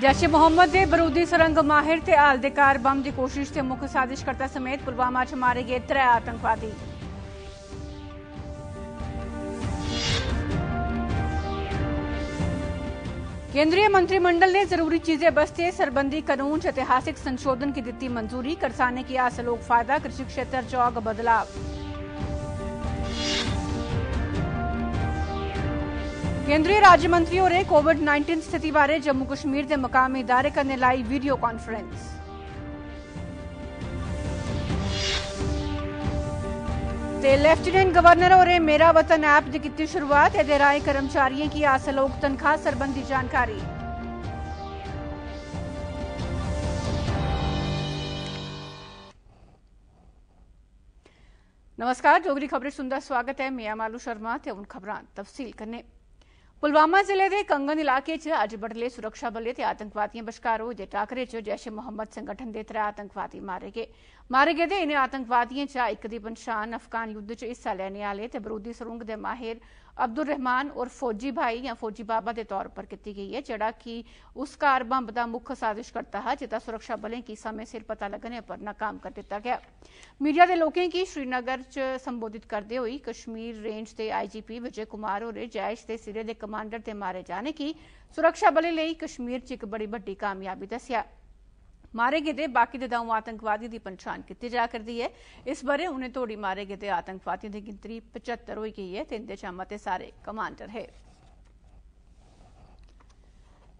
ਜੈਸ਼ੇ ਮੁਹੰਮਦ ਦੇ ਬਰੂਦੀ ਸੁਰੰਗ ਮਾਹਿਰ ਤੇ ਆਲਦੇਕਾਰ ਬੰਮ ਦੀ ਕੋਸ਼ਿਸ਼ ਤੇ ਮੁੱਖ ਸਾਜ਼ਿਸ਼ਕਰਤਾ ਸਮੇਤ ਪੁਲਵਾਮਾ 'ਚ ਮਾਰੇ ਗਏ ਤਰੇ ਆਤੰਕਵਾਦੀ केंद्रीय मंत्रिमंडल ने जरूरी चीजें बस्ते सरबंधी कानून च ऐतिहासिक संशोधन की दी मंजूरी करसाने की आसलोक फायदा कृषि क्षेत्र चौग बदलाव केंद्रीय કેન્દ્રીય રાજ્યમંત્રીઓએ કોવિડ નાઇન્ટીન સ્થિતિ બારે જમ્મુ કશ્મીર તે મકામી ઇદારે કરને લાઈ વીડિયો કોન્ફરન્સ ते लेफ्टिनेंट गवर्नर और मेरा वतन ऐप की शुरुआत, एदे राय कर्मचारियों की आसलोक तनखा संबंधी जानकारी। नमस्कार, डोगरी खबरें सुनदा स्वागत है मैं मालू शर्मा ते उन खबरां तफसील कन्नै। ਪੁਲਵਾਮਾ ਜ਼ਿਲ੍ਹੇ ਦੇ ਕੰਗਨ ਇਲਾਕੇ 'ਚ ਅੱਜ ਬੜਲੇ ਸੁਰੱਖਿਆ ਬਲੇ ਤੇ ਆਤੰਕਵਾਦੀਆਂ ਵਿਚਕਾਰ ਹੋਏ ਦੇ ਟਾਕਰੇ 'ਚ ਜੈਸ਼ ਮੁਹੰਮਦ ਸੰਗਠਨ ਦੇ ਤਰੇ ਆਤੰਕਵਾਦੀ ਮਾਰੇ ਗਏ ਮਾਰੇ ਗਏ ਦੇ ਇਹਨਾਂ ਆਤੰਕਵਾਦੀਆਂ 'ਚ ਇੱਕ ਦੀ ਪਛਾਣ ਅਫਗਾਨ ਯੁੱਧ 'ਚ ਹਿੱਸਾ ਲੈਣ ਵਾਲੇ ਤੇ ਬਰੂਦੀ ਸਰੁੰਗ ਦੇ ਮਾਹਿਰ ਅਬਦੁਰ ਰਹਿਮਾਨ ਔਰ ਫੌਜੀ ਭਾਈ ਜਾਂ ਫੌਜੀ ਬਾਬਾ ਦੇ ਤੌਰ ਪਰ ਕੀਤੀ ਗਈ ਹੈ ਜਿਹੜਾ ਕਿ ਉਸ ਕਾਰ ਬੰਬ ਦਾ ਮੁੱਖ ਸਾਜ਼ਿਸ਼ ਕਰਤਾ ਹੈ ਜਿੱਤਾ ਸੁਰੱਖਿਆ ਬਲੇ ਕੀ ਸਮੇਂ ਸਿਰ ਪਤਾ ਲੱਗਣੇ ਪਰ ਨਾਕਾਮ ਕਰ ਦਿੱਤਾ ਗਿਆ ਮੀਡੀਆ ਦੇ ਲੋਕਾਂ ਕੀ ਸ਼੍ਰੀਨਗਰ 'ਚ ਸੰਬੋਧਿਤ ਕਰਦੇ ਹੋਈ ਕਸ਼ਮੀਰ ਰੇਂਜ ਦੇ ਆਈਜੀਪੀ ਵਿਜੇ ਕੁਮਾਰ ਹੋਰੇ ਜੈਸ਼ ਦੇ ਸਿਰੇ ਦੇ ਕਮਾਂਡਰ ਤੇ ਮਾਰੇ ਜਾਣੇ ਕੀ ਸੁਰੱਖਿਆ ਬਲੇ ਲਈ ਕਸ਼ਮੀਰ 'ਚ ਇੱਕ ਬੜੀ ਵੱਡੀ ਕਾਮਯਾਬੀ ਦੱਸਿਆ ਮਾਰੇ ਗਏ ਦੇ ਬਾਕੀ ਦੇ ਦਾਉ ਆਤੰਕਵਾਦੀ ਦੀ ਪਛਾਣ ਕੀਤੀ ਜਾ ਕਰਦੀ ਹੈ ਇਸ ਬਾਰੇ ਉਹਨੇ ਤੋੜੀ ਮਾਰੇ ਗਏ ਦੇ ਆਤੰਕਵਾਦੀਆਂ ਦੀ ਗਿਣਤੀ 75 ਹੋਈ ਗਈ ਹੈ ਤੇ ਇੰਦੇ ਚਾਮਾ ਤੇ ਸਾਰੇ ਕਮਾਂਡਰ ਹੈ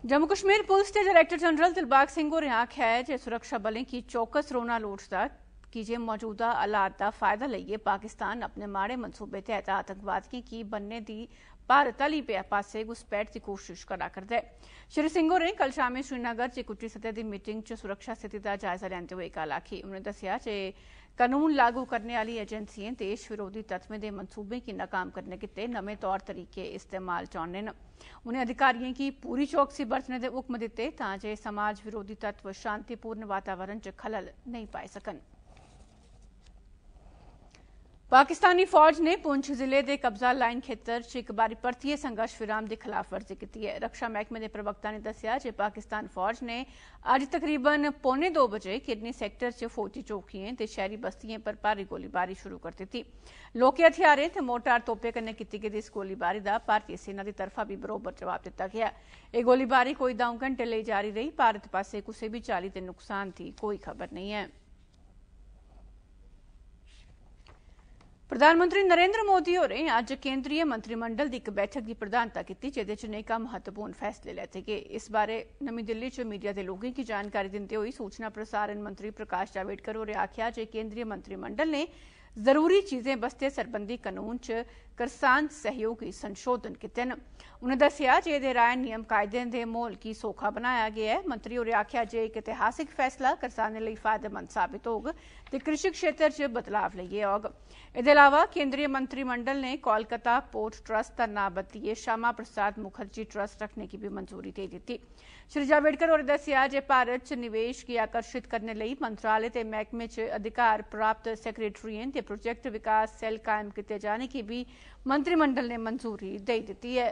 ਜੰਮੂ ਕਸ਼ਮੀਰ ਪੁਲਿਸ ਦੇ ਡਾਇਰੈਕਟਰ ਜਨਰਲ ਦਿਲਬਾਗ ਸਿੰਘ ਹੋਰੇ ਆਖਿਆ ਹੈ ਜੇ ਸੁਰੱਖਿਆ ਬਲਾਂ ਕੀ ਚੌਕਸ ਰੋਣਾ ਲੋੜਦਾ ਕਿ ਜੇ ਮੌਜੂਦਾ ਹਾਲਾਤ ਦਾ ਫਾਇਦਾ ਲਈਏ ਪਾਕਿਸਤਾਨ ਆਪਣੇ ਮਾੜੇ ਮਨਸੂਬੇ ਤਹਿਤ ਆਤੰਕਵਾਦੀਆਂ ਕੀ ਬੰਨੇ भारताली पे पास घुसपैठ की कोशिश करा करदा। श्री सिंह होरें कल शामी श्रीनगर च एक इकुटी सतह की मीटिंग च सुरक्षा स्थिति का जायजा लैंदे हुए गल आखी। उन्होंने दसिया जे कानून लागू करने आह्ली एजेंसियें देश विरोधी तत्वें दे मंसूबें की नाकाम करने गितै नमें तौर तरीके इस्तेमाल च औने न। उनें पूरी चौकसी बरतने के हुक्म दिते समाज विरोधी तत्व शांतिपूर्ण वातावरण च खलल नहीं पाए सकन। ਪਾਕਿਸਤਾਨੀ ਫੌਜ ਨੇ ਪੁੰਛ ਜ਼ਿਲ੍ਹੇ ਦੇ ਕਬਜ਼ਾ ਲਾਈਨ ਖੇਤਰ 'ਚ ਇੱਕ ਵਾਰੀ ਪਰਤੀਏ ਸੰਘਰਸ਼ ਵਿਰਾਮ ਦੀ ਖਿਲਾਫਵਰਜ਼ੀ ਕੀਤੀ ਹੈ ਰੱਖਿਆ ਮਹਿਕਮੇ ਦੇ ਪ੍ਰਵਕਤਾ ਨੇ ਦੱਸਿਆ ਕਿ ਪਾਕਿਸਤਾਨ ਫੌਜ ਨੇ ਅੱਜ ਤਕਰੀਬਨ ਪੌਣੇ 2 ਵਜੇ ਕਿਡਨੀ ਸੈਕਟਰ 'ਚ ਫੌਜੀ ਚੌਕੀਆਂ ਤੇ ਸ਼ਹਿਰੀ ਬਸਤੀਆਂ ਪਰ ਭਾਰੀ ਗੋਲੀਬਾਰੀ ਸ਼ੁਰੂ ਕਰ ਦਿੱਤੀ ਲੋਕੇ ਹਥਿਆਰੇ ਤੇ ਮੋਟਾਰ ਤੋਪੇ ਕਰਨੇ ਕੀਤੀ ਗਈ ਇਸ ਗੋਲੀਬਾਰੀ ਦਾ ਭਾਰਤੀ ਸੈਨਾ ਦੀ ਤਰਫਾ ਵੀ ਬਰੋਬਰ ਜਵਾਬ ਦਿੱਤਾ ਗਿਆ ਇਹ ਗੋਲੀਬਾਰੀ ਕੋਈ 2 ਘੰਟੇ ਲਈ ਜਾਰੀ ਰਹੀ ਭਾਰਤ ਪਾਸੇ ਕਿਸੇ ਵੀ ਚਾਲੀ ਤੇ ਨੁਕਸਾਨ ਦੀ ਕੋਈ ਖਬਰ ਨਹੀਂ ਹੈ ਪ੍ਰਧਾਨ ਮੰਤਰੀ ਨਰਿੰਦਰ ਮੋਦੀ ਹੋਰੇ ਅੱਜ ਕੇਂਦਰੀ ਮੰਤਰੀ ਮੰਡਲ ਦੀ ਇੱਕ ਬੈਠਕ ਦੀ ਪ੍ਰਧਾਨਤਾ ਕੀਤੀ ਜਿਹਦੇ 'ਚ ਨੇਕਾ ਮਹੱਤਵਪੂਰਨ ਫੈਸਲੇ ਲਏ ਗਏ ਇਸ ਬਾਰੇ ਨਵੀਂ ਦਿੱਲੀ 'ਚ ਮੀਡੀਆ ਦੇ ਲੋਕਾਂ ਕੀ ਜਾਣਕਾਰੀ ਦਿੰਦੇ ਹੋਏ ਸੂਚਨਾ ਪ੍ਰਸਾਰਣ ਮੰਤਰੀ ਪ੍ਰਕਾਸ਼ ਜਾਵੇਡਕਰ ਹੋਰੇ ਆਖਿਆ ਕਿ ਕੇਂਦਰੀ ਮੰਤਰੀ ਮੰਡਲ ਨੇ ਜ਼ਰੂਰੀ ਚੀਜ਼ਾਂ ਬਸਤੇ ਸਰਬੰਧੀ ਕਾਨੂੰਨ 'ਚ ਕਿਸਾਨ ਸਹਿਯੋਗੀ ਸੰਸ਼ੋਧਨ ਕੀਤੇ ਨੇ ਉਹਨਾਂ ਦੱਸਿਆ ਕਿ ਇਹਦੇ ਰਾਏ ਨਿਯਮ ਕਾਇਦੇ ਦੇ ਮੋਲ ਕੀ ਸੋਖਾ ਬਣਾਇਆ ਗਿਆ ਹੈ ਮੰਤਰੀ ਹੋਰੇ ਆਖਿਆ ਜੇ ਇੱਕ ਇਤਿਹਾਸਿਕ ਫੈਸਲਾ ਕਿਸਾਨਾਂ ਲਈ ਫਾਇਦੇਮੰਦ ਸਾਬਿਤ ਹੋਗ ਤੇ ਕ੍ਰਿਸ਼ੀ ਖੇਤਰ 'ਚ ਬਦਲਾਵ ਲਈਏ ਹੋਗ ਇਹਦੇ ਇਲਾਵਾ ਕੇਂਦਰੀ ਮੰਤਰੀ ਮੰਡਲ ਨੇ ਕੋਲਕਾਤਾ ਪੋਰਟ ਟਰਸਟ ਦਾ ਨਾਮ ਬਦਲੀਏ ਸ਼ਾਮਾ ਪ੍ਰਸਾਦ ਮੁਖਰਜੀ ਟਰਸਟ ਰੱਖਣੇ की भी मंजूरी दे दी श्री जावड़ेकर और दसिया जे भारत च निवेश की आकर्षित करने ਲਈ मंत्रालय ते महकमे च अधिकार प्राप्त सेक्रेटरीएं ते प्रोजेक्ट विकास सेल कायम किए जाने की भी मंत्रिमंडल ने मंजूरी दे दी है।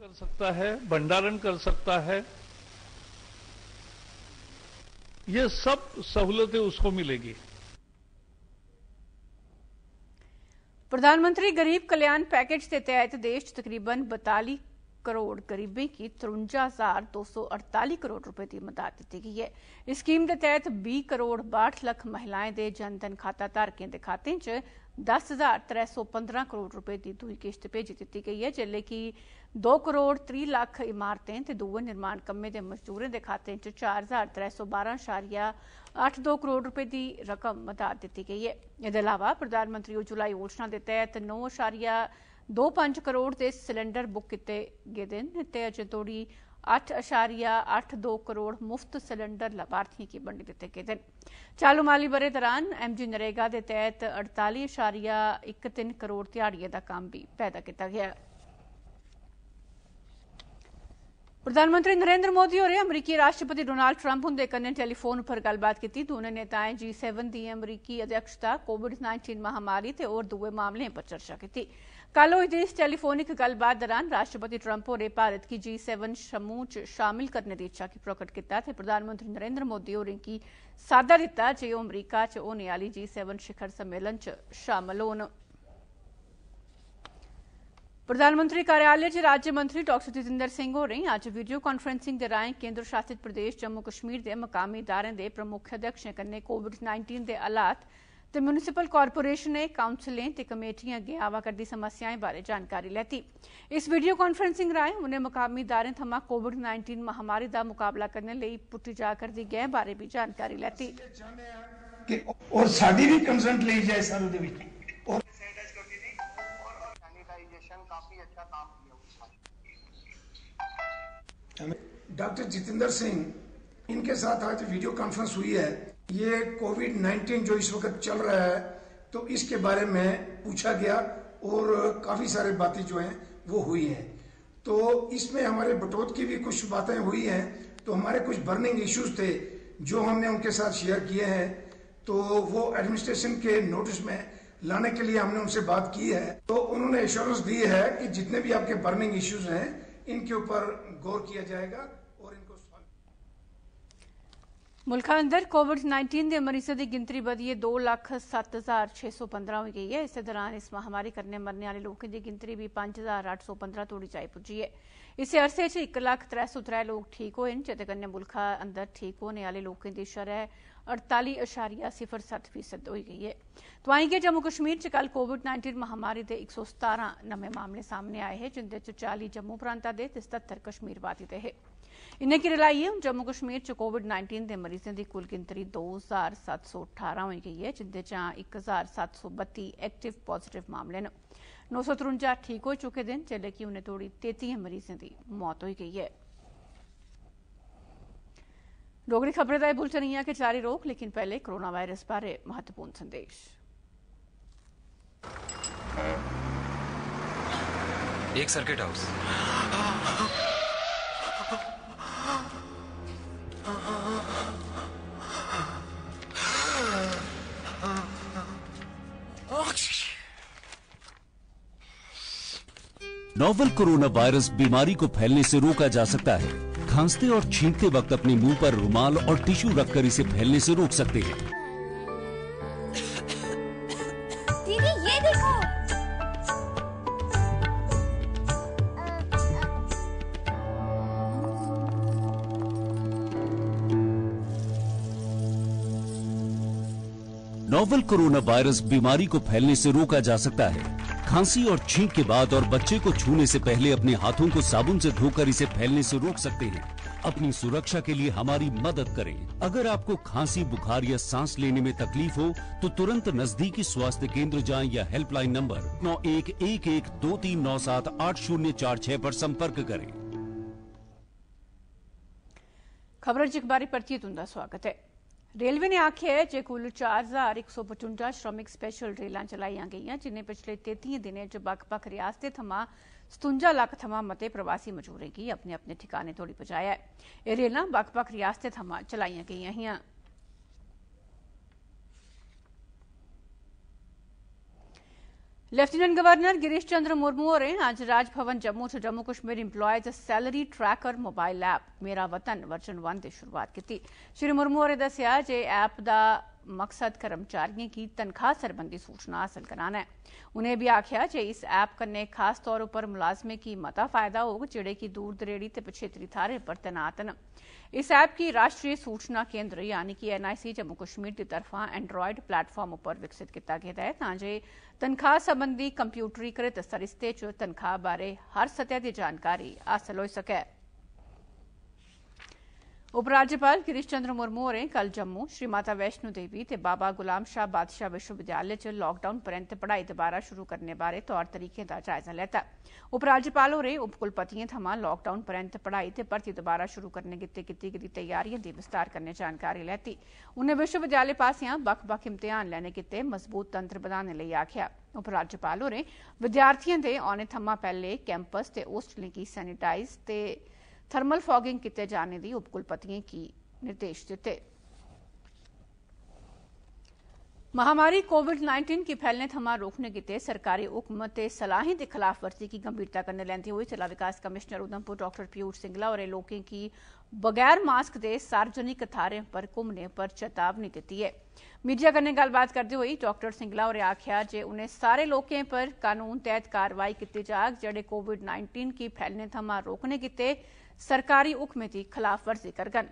कर सकता है भंडारण कर सकता है। ये सब सहूलतें उसको मिलेगी। प्रधानमंत्री गरीब कल्याण पैकेज के तहत देश तकरीबन बतालीस करोड़ गरीबी की तिरवंजा हज़ार दो सौ अड़ताली करोड़ रुपए की मदद दी गई है। इस स्कीम के तहत बीस करोड़ बाठ लख महिलाएँ दे जनधन खाता धारकें के खाते च दस हज़ार त्रै सौ पंद्रह करोड़ रुपए की दुई किश्त भेजी दी गई है ज़िले कि दो करोड़ त्री लख इमारतें ते दुए निर्माण कम्में दे मजदूरें दे खाते च चार हज़ार त्रै सौ बारह शारिया अठ दो करोड़ रुपए की रकम मदद दी गई है एह्दे अलावा प्रधानमंत्री उज्जवला योजना के तहत नौ शारिया दो पंज करोड़ अठ अशारिया अठ दो करोड़ मुफ़्त सिलेंडर लाभार्थियों की बंडी दिते गेदे न चालू माली बरे दौरान एम जी नरेगा के तहत अड़ताली अशारिया इक तिन करोड़ ध्याड़िए का काम भी पैदा किया गया। प्रधानमंत्री नरेंद्र मोदी होरें अमरीकी राष्ट्रपति डोनाल्ड ट्रंप हुंदे कन्नै टेलीफोन पर गल्लबात कीती। दोनें नेताएँ जी सेवन दी अमरीकी अध्यक्षता कोविड नाइनटीन महामारी होर दुए मामलें पर चर्चा कीती। कल इस टेलीफोनिक गल्लबात दौरान राष्ट्रपति ट्रंप होरें भारत की जी सेवन समूह च शामिल करने की इच्छा गी प्रकट ते प्रधानमंत्री नरेंद्र मोदी होरें गी साद्दा दित्ता जे अमरीका च होने आह्ली जी सेवन शिखर सम्मेलन च शामल होन। प्रधानमंत्री कार्यालय च राज्य मंत्री जितेंद्र सिंह होरें अज्ज वीडियो कांफ्रेंसिंग राएँ केंद्र शासित प्रदेश जम्मू कश्मीर दे मकामी इदारें दे प्रमुख अध्यक्षें कोविड 19 दे हालात ते म्यूनिसिपल कारपोरेशनें काउंसलें ते कमेटियें अग्गे आवा करदी समस्याएं बारे जानकारी लैती इस वीडियो कांफ्रेंसिंग राएं उनें मकामी इदारें थमां कोविड 19 महामारी दा मुकाबला करने लेई पुट्टी जा करदी गैं बारे भी जानकारी लैती ਕਿ ਔਰ ਸਾਡੀ ਵੀ ਕੰਸੈਂਟ ਲਈ ਜਾਏ ਸਰ ਉਹਦੇ ਵਿੱਚ ਔਰ सैनिटाइजेशन काफी अच्छा काम किया उसका डॉक्टर जितेंद्र सिंह इनके साथ आज वीडियो कॉन्फ्रेंस हुई है ये कोविड 19 जो इस वक्त चल रहा है तो इसके बारे में पूछा गया और काफ़ी सारे बातें जो हैं वो हुई हैं। तो इसमें हमारे बटोत की भी कुछ बातें हुई हैं तो हमारे कुछ बर्निंग इश्यूज़ थे जो हमने उनके साथ शेयर किए हैं। तो वो एडमिनिस्ट्रेशन के नोटिस में लाने के लिए हमने उनसे बात की है। तो उन्होंने एश्योरेंस दी है कि जितने भी आपके बर्निंग इश्यूज़ हैं, इनके ऊपर गौर किया जाएगा और इनको सॉल्व मुल्क अंदर कोविड 19 दे मरीजों की गिनतरी बधियै दो लख सत्त हज़ार छे सौ पंद्रह होई गई है इस दौरान इस महामारी कन्नै मरने आह्ले लोकें दी गिनतरी भी पंज हज़ार अट्ठ सौ पंद्रह तोड़ी जाई पुज्जी है इस अरसे इक लख त्रै सौ त्रै लोक ठीक होए न, जेह्दे कन्नै मुल्खा अंदर ठीक होने आह्ले लोकें दी शरह अड़ताली अशारिया सिफर सत्त फ़ीसद होई गई है तोआई गै जम्मू कश्मीर च कल कोविड 19 महामारी के इक सौ सतारां नमें मामले सामने आए हैं, जिंदे चाली जम्मू प्रांता दे ते सतहत्तर कश्मीर वादी दे हे। इन्हें रलाइयै हून जम्मू कश्मीर च कोविड 19 दे मरीजें दी कुल गिनतरी दो हज़ार सत्त सौ ठारां होई गई है, जिंदे चा इक हज़ार सत्त सौ बत्ती एक्टिव पॉजिटिव मामले न। सौ त्रुंजा ठीक हो चुके दे न, जेल्लै कि उनें तोड़ी तेती मरीजें दी मौत होई गई है। डोगरी खबरें दा एह् बुलेटिन इ'यां के जारी रोक, लेकिन पहले कोरोना वायरस बारे महत्वपूर्ण संदेश। एक circuit house. Novel corona virus बीमारी को फैलने से रोका जा सकता है। खांसते और छींकते वक्त अपने मुँह पर रुमाल और टिश्यू रखकर इसे फैलने से रोक सकते हैं। दीदी ये देखो। नोवल कोरोना वायरस बीमारी को फैलने से रोका जा सकता है। खांसी और छींक के बाद और बच्चे को छूने से पहले अपने हाथों को साबुन से धोकर इसे फैलने से रोक सकते हैं। अपनी सुरक्षा के लिए हमारी मदद करें। अगर आपको खांसी, बुखार या सांस लेने में तकलीफ़ हो तो तुरंत नजदीकी स्वास्थ्य केंद्र जाएँ या हेल्पलाइन नंबर नौ एक एक एक दो तीन नौ सात आठ शून्य चार छह पर संपर्क करें। खबर च एक बारी परतियै तुंदा स्वागत है। रेलवे ने आखेआ है जे कुल चार हज़ार एक सौ पचुंजा श्रमिक स्पेषल रेलां चलाई गई जिन्हें पिछले तेती दिनें बख बक्ख रियासतें थमां सतुंजा लाख थमां मते प्रवासी मजूरें अपने अपने ठिकाने तोड़ी पजाया है रेलां बक्ख लेफ्टिनेंट गवर्नर गिरीश चंद्र मुर्मू और आज राजभवन जम्मू से Jammu Kashmir employees salary tracker mobile app, Mera Watan version one की शुरुआत की श्री मुर्मू और दस्सेआ जे ऐप दा मकसद कर्मचारियों की तनखाह सरबंधी सूचना हासिल कराना है। उनें बी आखेआ जे इस ऐप कन्नै खास तौर उप्पर मुलाजमें गी मता फ़ायदा होग, जेड़े कि दूर दरेड़ी ते पछेतरी थाहरें पर तैनात न। इस ऐप गी राष्ट्रीय सूचना केंद्र यानी कि एनआईसी जम्मू कश्मीर दी तरफा एंड्रॉयड प्लेटफार्म उप्पर विकसित कीता गेदा ऐ तां जे सरबंधी कंप्यूटरीकृत सरिस्ते च तनखाह बारे हर सतह दी जानकारी हासल होई सकै। उपराज्यपाल गिरीश चंद्र मुर्मू होरें कल जम्मू श्री माता वैष्णो देवी ते बाबा गुलाम शाह बादशाह विश्वविद्यालय च लॉकडाउन परैंत पढ़ाई दोबारा शुरू करने बारे तौर तरीकें दा जायजा लैता। उपराज्यपाल होरें उपकुलपतियें थमां लॉकडाउन परैंत पढ़ाई ते भर्थी दोबारा शुरू करने गित्ते कीती गेदी तैयारियें दी विस्तार कन्नै जानकारी लैती। उनें विश्वविद्यालय पास्सेआं बक्ख बक्ख इम्तेहान लैने गित्ते मज़बूत तंत्र बधाने लेई आखेआ। उपराज्यपाल होरें विद्यार्थियें दे औने थमां पैहले कैंपस ते होस्टलें गी सैनिटाइज ते थर्मल फॉगिंग कीते जाने दी उपकुलपतियें गी निर्देश दित्ते महामारी कोविड 19 की फैलने थमां रोकने गितै सरकारी हुक्म ते सलाहें दी खिलाफवर्जी की गंभीरता कन्नै लैंदे होई जिला विकास कमिश्नर उधमपुर डॉक्टर पीयूष सिंगला होरें लोकें गी बगैर मास्क दे सार्वजनिक थाहरें पर घुम्मने पर चेतावनी दित्ती है। मीडिया कन्नै गल्लबात करदे होई डॉक्टर सिंगला होरें आखेआ जे उनें सारे लोकें पर कानून तैह्त कार्रवाई कीती जाग, जेह्ड़े कोविड 19 गी फैलने थमां रोकने गितै सरकारी हुक्में खिलाफ वर्जी करङन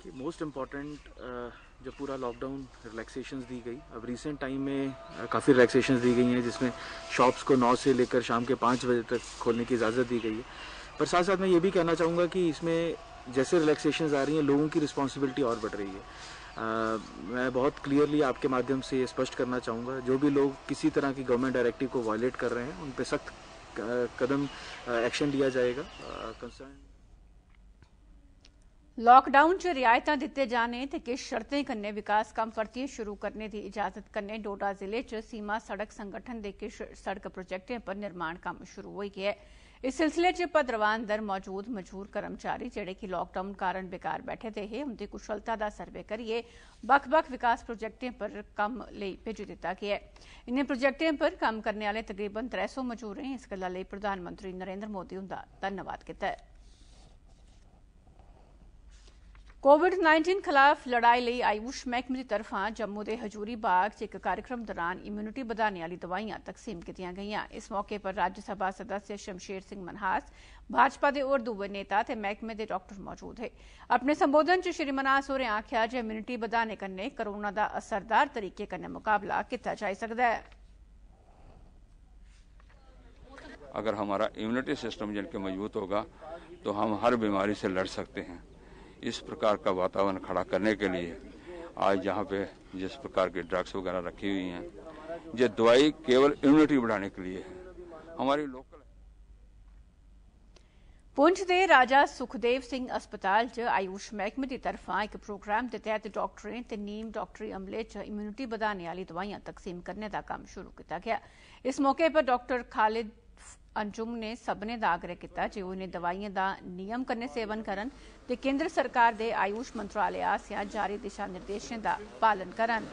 कि मोस्ट इंपॉर्टेंट जब पूरा लॉकडाउन रिलैक्सेशंस दी गई अब रिसेंट टाइम में uh, काफ़ी रिलैक्सेशंस दी गई हैं जिसमें शॉप्स को नौ से लेकर शाम के 5 बजे तक खोलने की इजाज़त दी गई है। पर साथ साथ मैं ये भी कहना चाहूँगा कि इसमें जैसे रिलैक्सेशंस आ रही हैं लोगों की रिस्पॉन्सिबिलिटी और बढ़ रही है। मैं बहुत क्लियरली आपके माध्यम से स्पष्ट करना चाहूँगा। जो भी लोग किसी तरह की गवर्नमेंट डायरेक्टिव को वायलेट कर रहे हैं, उन पर सख्त कदम एक्शन लिया जाएगा। कंसर्न लॉकडाउन च रियायतां दित्ते जाने ते किश शर्तें कन्नै विकास कम्म परतियै शुरू करने दी इजाज़त कन्नै डोडा ज़िले च सीमा सड़क संगठन दे किश सड़क प्रोजेक्टें पर निर्माण कम्म शुरू होई गेआ ऐ इस सिलसिले च भद्रवाह अंदर मौजूद मजूर कर्मचारी जेड़े कि लॉकडाउन कारण बेकार बैठे दे हे उंदी कुशलता दा सर्वे करियै बक्ख बक्ख विकास प्रोजेक्टें पर कम्म लेई भेजी दित्ता गेआ ऐ इनें प्रोजेक्टें पर कम्म करने आले तकरीबन त्रै सौ मजूरें इस गल्ला लेई प्रधानमंत्री नरेंद्र मोदी हुंदा धन्नवाद कीता ऐ कोविड 19 खिलाफ लड़ाई लेई आयुष मैह्कमे दी तरफा जम्मू दे हजूरी बाग च इक कार्यक्रम दौरान इम्यूनिटी बधाने आली दवाइयाँ तकसीम कीतियाँ गेइयाँ। इस मौके पर राज्यसभा सदस्य शमशेर सिंह मनहास, भाजपा के होर दुए नेता मैह्कमे दे डाक्टर मौजूद हे। अपने संबोधन श्री मनहास होरें आखेआ जे इम्यूनिटी बधाने कोरोना का असरदार तरीके मुकाबला कीता जाई सकदा ऐ। अगर हमारा इम्यूनिटी सिस्टम जिनके मज़बूत होगा तो हम हर बीमारी से लड़ सकते हैं। इस प्रकार का वातावरण खड़ा करने के लिए आज यहाँ पे जिस प्रकार की ड्रग्स वगैरह रखी हुई हैं, ये दवाई केवल इम्यूनिटी बढ़ाने के लिए है। हमारी लोकल पुंछ दे राजा सुखदेव सिंह अस्पताल च आयुष मैह्कमे दी तरफा इक प्रोग्राम दे तैह्त डाक्टरें ते नीम डाक्टरी अमले च इम्यूनिटी बधाने आली दवाइयाँ तकसीम करने दा कम्म शुरू कीता गेआ। इस मौके पर डाक्टर खालिद अंजुम ने सभनें दा आग्रह कीता जे ओह् इनें दवाइयें दा नियम कन्नै सेवन ते केंद्र सरकार दे आयुष मंत्रालय आसेआ जारी दिशा निर्देशें दा पालन करन।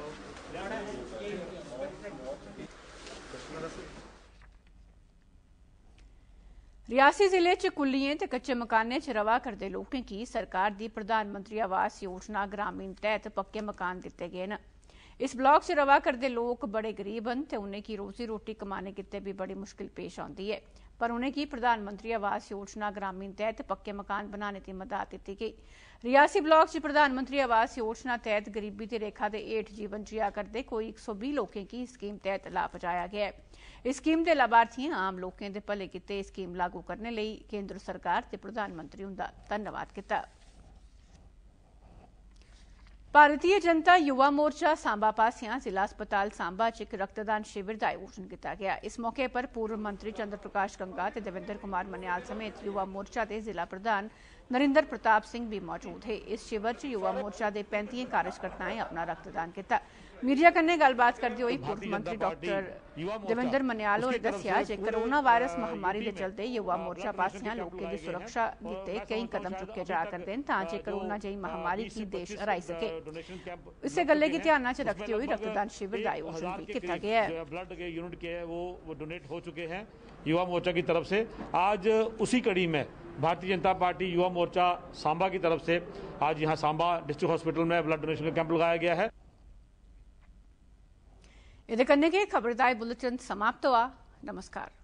रियासी ज़िले च कुल्लियें ते कच्चे मकानें च रवा करदे लोकें गी सरकार दी प्रधानमंत्री आवास योजना ग्रामीण तैह्त पक्के मकान दित्ते गे न। इस ब्लाक च रवा करदे लोक बड़े गरीब न ते उनेंगी रोजी रोटी कमाने गित्तै बी बड़ी मुश्किल पेश औंदी ऐ। पर उनेंगी प्रधानमंत्री आवास योजना ग्रामीण तैह्त पक्के मकान बनाने दी मदद दित्ती गेई रियासी ब्लाक च प्रधानमंत्री आवास योजना तैह्त गरीबी दी रेखा दे हेठ जीवन जिया करदे कोई इक सौ बीह् लोकें गी इस स्कीम तैह्त लाभ पजाया गेआ ऐ इस स्कीम दे लाभार्थिएँ आम लोकें दे भले गित्तै एह् स्कीम लागू करने लेई केंद्र सरकार ते प्रधानमंत्री हुंदा धन्नवाद कीता भारतीय जनता युवा मोर्चा सांबा पास्सेआ जिला अस्पताल सांबा च इक रक्तदान शिविर दा आयोजन कीता गेआ इस मौके पर पूर्व मंत्री चंद्र प्रकाश गंगा ते देवेंद्र कुमार मन्याल समेत युवा मोर्चा दे जिला प्रधान नरिंदर प्रताप सिंह भी मौजूद हे इस शिविर च युवा मोर्चा दे पैंतियें कार्यकर्ताएँ अपना रक्तदान कीता मीडिया कन्नै गल्लबात करदे होई पूर्व मंत्री डाक्टर देवेंद्र मन्याल होरें दस्सेआ जे कोरोना वायरस महामारी दे चलदे युवा मोर्चा पास्सेआ लोकें दी सुरक्षा गित्तै केईं कदम चुक्के जा करदे न तां जे कोरोना जेही महामारी गी देश हराई सके। इस्सै गल्लै गी ध्याना च रखदे होई रक्तदान शिविर दा आयोजन भी कीता गेआ है। ब्लड के यूनिट के है वो डोनेट हो चुके हैं युवा मोर्चा की तरफ़ से। आज उसी कड़ी में भारतीय जनता पार्टी युवा मोर्चा सांबा की तरफ़ से आज यहाँ सांबा डिस्ट्रिक्ट हॉस्पिटल में ब्लड डोनेशन का कैंप लगाया गया है। एह्दे कन्नै के खबरदार बुलेटिन समाप्त हुआ। नमस्कार।